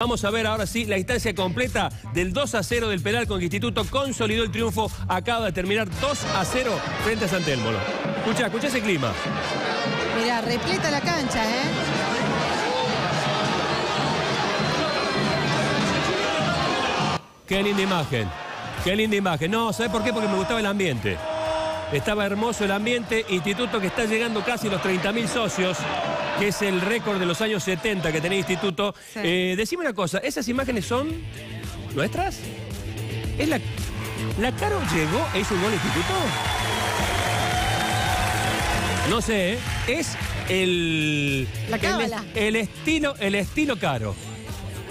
Vamos a ver ahora sí la instancia completa del 2 a 0 del penal con que Instituto consolidó el triunfo. Acaba de terminar 2 a 0 frente a San Telmo. Escucha, escucha ese clima. Mira, repleta la cancha, ¿eh? Qué linda imagen. Qué linda imagen. No, ¿sabes por qué? Porque me gustaba el ambiente. Estaba hermoso el ambiente. Instituto que está llegando casi a los 30.000 socios, que es el récord de los años 70 que tenía Instituto. Sí. Eh, decime una cosa, ¿esas imágenes son nuestras? ¿Es la, ¿La Caro llegó e hizo un gol Instituto? No sé, ¿eh? Es el... La el, el estilo, el estilo Caro.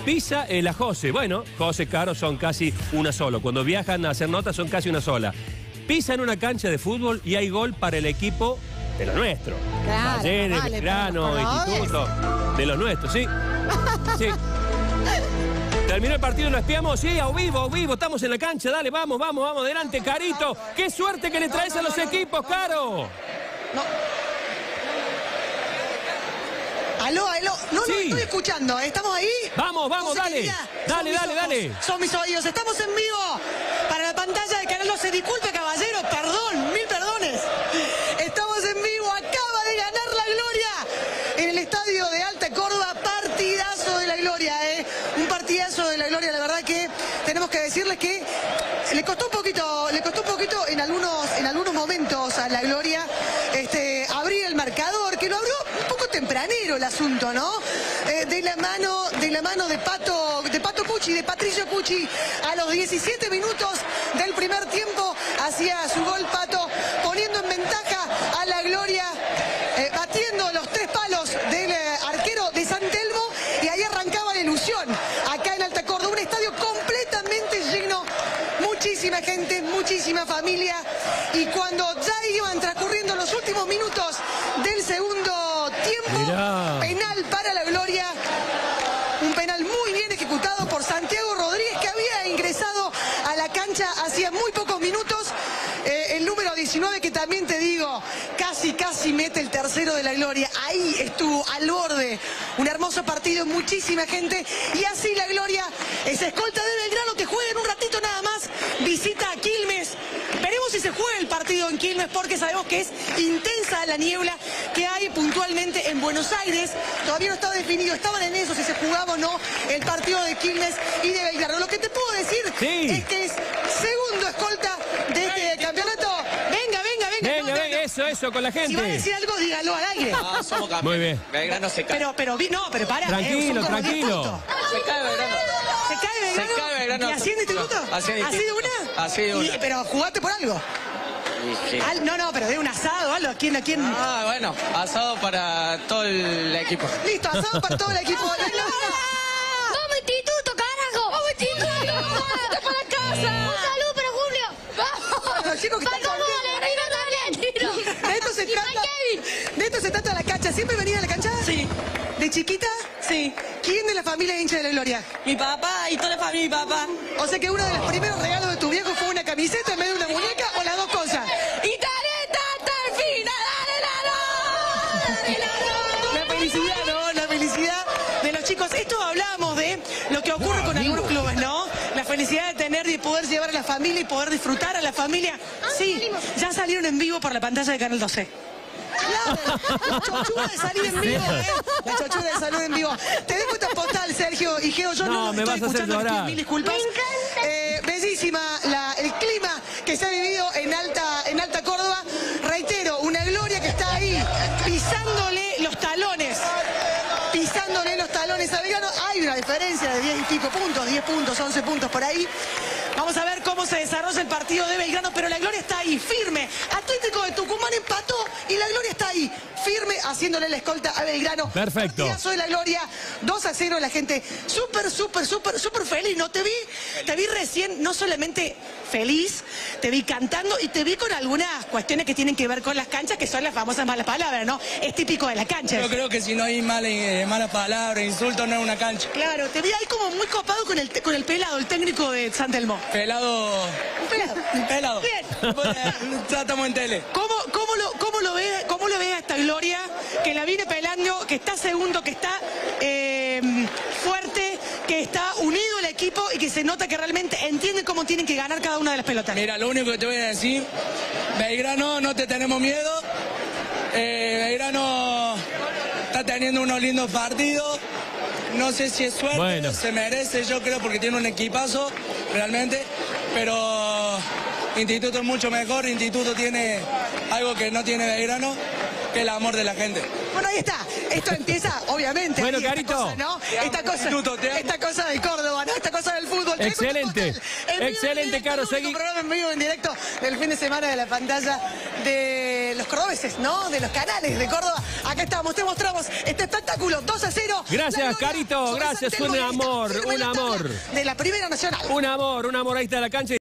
Pisa eh, la José. Bueno, José Caro son casi una sola. Cuando viajan a hacer notas son casi una sola. Pisa en una cancha de fútbol y hay gol para el equipo de lo nuestro. Claro, Talleres, vale, Belgrano, los Instituto. De los nuestros, sí. Sí. Terminó el partido, lo espiamos, sí, a vivo, a vivo, estamos en la cancha, dale, vamos, vamos, vamos, adelante, Carito. Qué suerte que le traes a los equipos, Caro. Aló, aló. No, no, Sí. estoy escuchando. ¿Estamos ahí? Vamos, vamos, dale. Dale, dale, dale. Son mis oídos. Estamos en vivo para la pantalla de Canal 12. Disculpe, caballero. Perdón, mil perdones. Estamos en vivo. Acaba de ganar la gloria en el estadio de Alta Córdoba. Partidazo de la gloria, ¿eh? Un partidazo de la gloria. La verdad que tenemos que decirles que le costó un poquito, le costó un poquito en algunos, en algunos momentos a la gloria este, abrir el marcador, que lo abrió un poco tempranero el asunto, ¿no? Eh, de la mano, de la mano de Pato, de Pato Pucci, de Patricio Pucci, a los 17 minutos del primer tiempo hacía su gol Pato, poniendo en ventaja a la gloria, eh, batiendo los tres palos del eh, arquero de San Telmo y ahí arrancaba la ilusión. Acá en Alta Córdoba, un estadio completamente lleno, muchísima gente, muchísima familia. Y cuando ya iban transcurriendo los últimos minutos del segundo tiempo, Mirá. penal para la gloria. Un penal muy bien ejecutado por Santiago Rodríguez que había ingresado a la cancha hacía muy pocos minutos. Eh, el número 19 que también te digo, casi, casi mete el tercero de la gloria. Ahí estuvo al borde. Un hermoso partido, muchísima gente. Y así la gloria es escolta de Belgrano que juega en un ratito nada más. Visita a Quilmes. Veremos si se juega el porque sabemos que es intensa la niebla que hay puntualmente en Buenos Aires. Todavía no está definido, estaban en eso si se jugaba o no el partido de Quilmes y de Belgrano. Lo que te puedo decir Sí. es que es segundo escolta de este campeonato. Venga, venga, venga. Venga, no, no, venga, no. eso, eso, con la Si va a gente. decir algo, dígalo al aire. Ah, somos campeones. Muy bien. Belgrano se cae. Pero, pero, no, pero para. Tranquilo, tranquilo. se cae Belgrano. ¿Se cae Belgrano? Se cae Belgrano. ¿Y asciende? Asciende ¿Así de Instituto. una? Así de una. Y- pero jugaste por algo. Y sí. Al- no, no, pero de un asado, algo. ¿A quién, a quién? Ah, bueno, asado para todo el equipo. Listo, asado para todo el equipo. de la gloria. ¡Vamos, instituto, carajo! ¡Vamos, instituto! ¡Vamos para casa! ¡Un saludo para Julio! ¡Vamos! Los chicos que están ¡Vamos, también! De esto se trata. De esto se trata la cancha. ¿Siempre venía a la cancha? Sí. ¿De chiquita? Sí, ¿Quién de la familia es hincha de la gloria? mi papá y toda la familia de mi papá. O sea que uno de los primeros regalos de tu viejo fue una camiseta en vez de una felicidad, ¿no? La felicidad de los chicos. Esto hablábamos de lo que ocurre con algunos clubes, ¿no? La felicidad de tener y poder llevar a la familia y poder disfrutar a la familia. Sí, ya salieron en vivo por la pantalla de Canal 12. Claro, la chochuda de salir en vivo, ¿eh? La chochuda de salir en vivo. Te dejo esta postal, Sergio y Geo. Yo no, No, me estoy vas a hacer escuchando, pido llorar. mil disculpas. Me encanta. Eh, bellísima la- Belgrano. Hay una diferencia de 10 y pico puntos, 10 puntos, 11 puntos por ahí. Vamos a ver cómo se desarrolla el partido de Belgrano, pero la gloria está ahí, firme. Atlético de Tucumán empató y la gloria está ahí, firme, haciéndole la escolta a Belgrano. Perfecto. Partidazo de la gloria, 2 a 0, la gente súper, súper, súper, súper feliz. No te vi, te vi recién, no solamente feliz, te vi cantando y te vi con algunas cuestiones que tienen que ver con las canchas, que son las famosas malas palabras, ¿no? Es típico de la cancha. Yo creo que si no hay eh, malas palabras, insultos, no es una cancha. Claro, te vi ahí como muy copado con el, con el pelado, el técnico de San Telmo. Pelado. Un pelado. Pelado. Bien. Bueno, ya estamos en tele. ¿Cómo, cómo, lo, cómo, lo ve, ¿Cómo lo ve a esta gloria que la viene pelando, que está segundo, que está eh, fuerte, que equipo y que se nota que realmente entienden cómo tienen que ganar cada una de las pelotas. Mira, lo único que te voy a decir, Belgrano, no te tenemos miedo. Eh, Belgrano está teniendo unos lindos partidos. No sé si es suerte, Bueno. se merece, yo creo, porque tiene un equipazo, realmente. Pero Instituto es mucho mejor. Instituto tiene algo que no tiene Belgrano, que el amor de la gente. Bueno, ahí está. Esto empieza, obviamente. Bueno, Carito. cosa, ¿no? Esta cosa, esta cosa del Córdoba, ¿no? Esta cosa del fútbol. Excelente. Excelente, Caro, seguí. programa en vivo en directo del fin de semana de la pantalla de los cordobeses, ¿no? De los canales de Córdoba. Acá estamos, te mostramos este espectáculo 2 a 0. Gracias, Carito, gracias, un amor, un amor. De la Primera Nacional. Un amor, un amor, ahí está la cancha.